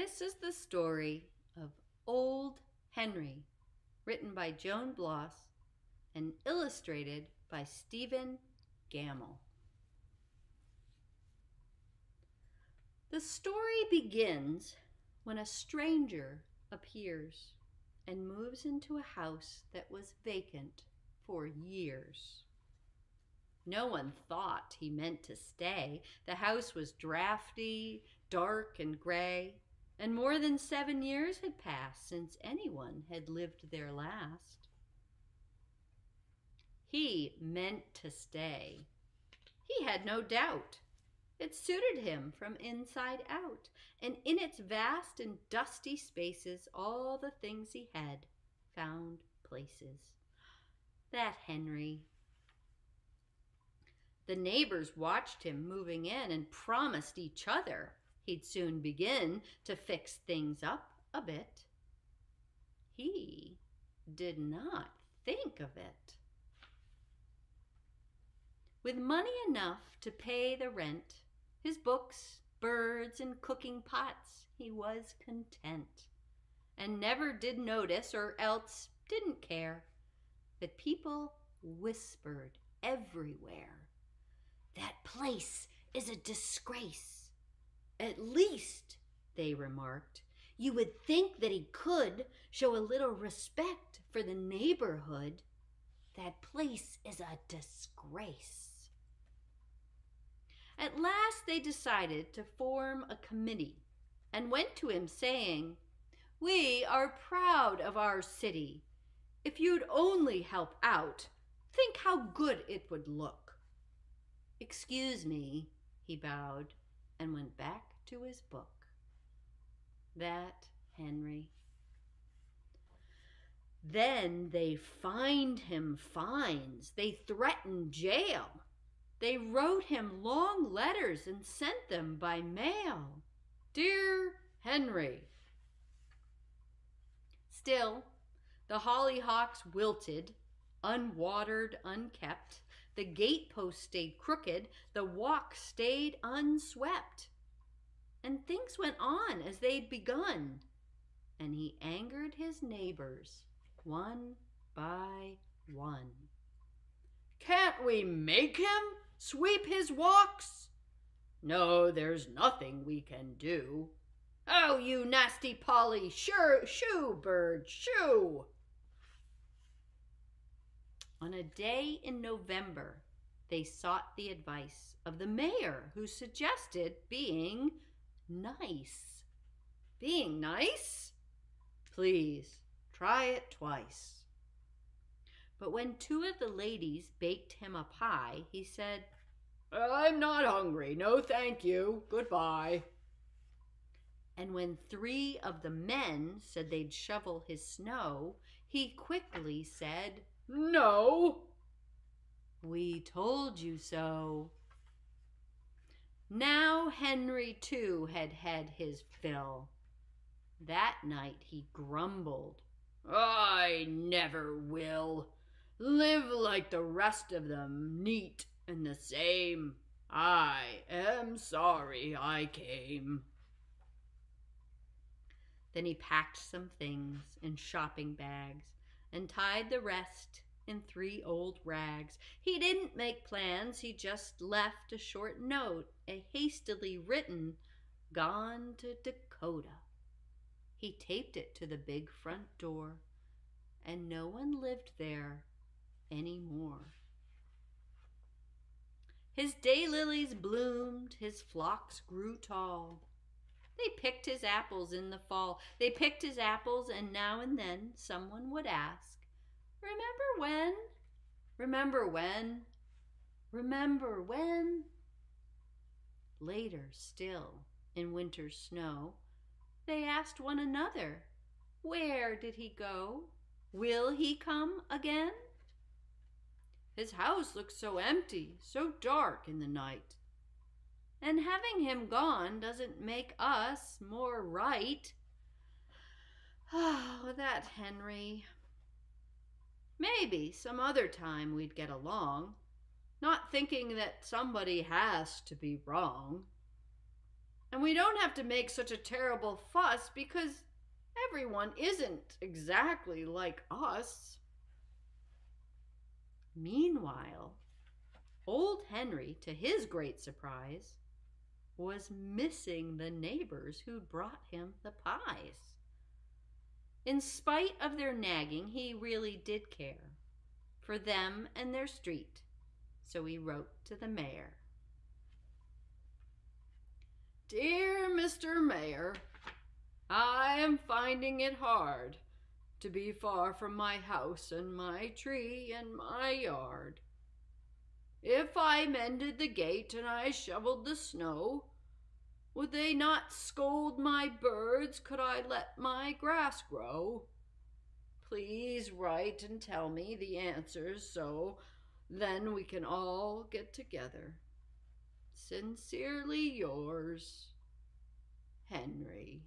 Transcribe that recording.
This is the story of Old Henry, written by Joan Blos and illustrated by Stephen Gammell. The story begins when a stranger appears and moves into a house that was vacant for years. No one thought he meant to stay. The house was drafty, dark, and gray, and more than seven years had passed since anyone had lived there last. He meant to stay. He had no doubt. It suited him from inside out, and in its vast and dusty spaces, all the things he had found places. That Henry. The neighbors watched him moving in and promised each other he'd soon begin to fix things up a bit. He did not think of it. With money enough to pay the rent, his books, birds, and cooking pots, he was content, and never did notice, or else didn't care, that people whispered everywhere. That place is a disgrace. At least, they remarked, you would think that he could show a little respect for the neighborhood. That place is a disgrace. At last they decided to form a committee and went to him saying, We are proud of our city. If you'd only help out, think how good it would look. Excuse me, he bowed and went back to his book. That Henry. Then they fined him fines. They threatened jail. They wrote him long letters and sent them by mail. Dear Henry. Still, the hollyhocks wilted, unwatered, unkept. The gatepost stayed crooked. The walk stayed unswept and things went on as they'd begun. And he angered his neighbors one by one. Can't we make him sweep his walks? No, there's nothing we can do. Oh, you nasty Polly, sure, shoo, bird, shoo. On a day in November, they sought the advice of the mayor, who suggested being nice. Being nice? Please, try it twice. But when two of the ladies baked him a pie, he said, I'm not hungry. No, thank you. Goodbye. And when three of the men said they'd shovel his snow, he quickly said, No. We told you so. Now Henry too had had his fill. That night he grumbled, I never will live like the rest of them, neat and the same. I am sorry I came. Then he packed some things in shopping bags and tied the rest in three old rags. He didn't make plans, he just left a short note, a hastily written, Gone to Dakota. He taped it to the big front door, and no one lived there any more. His daylilies bloomed, his phlox grew tall. They picked his apples in the fall. They picked his apples, and now and then someone would ask, Remember when? Remember when? Remember when? Later still, in winter's snow, they asked one another, Where did he go? Will he come again? His house looks so empty, so dark in the night. And having him gone doesn't make us more right. Oh, that Henry. Maybe some other time we'd get along, not thinking that somebody has to be wrong. And we don't have to make such a terrible fuss because everyone isn't exactly like us. Meanwhile, old Henry, to his great surprise, was missing the neighbors who'd brought him the pies. In spite of their nagging, he really did care for them and their street, so he wrote to the mayor. Dear Mr. Mayor, I am finding it hard to be far from my house and my tree and my yard. If I mended the gate and I shoveled the snow, would they not scold my birds could I let my grass grow? Please write and tell me the answers so then we can all get together. Sincerely yours, Henry.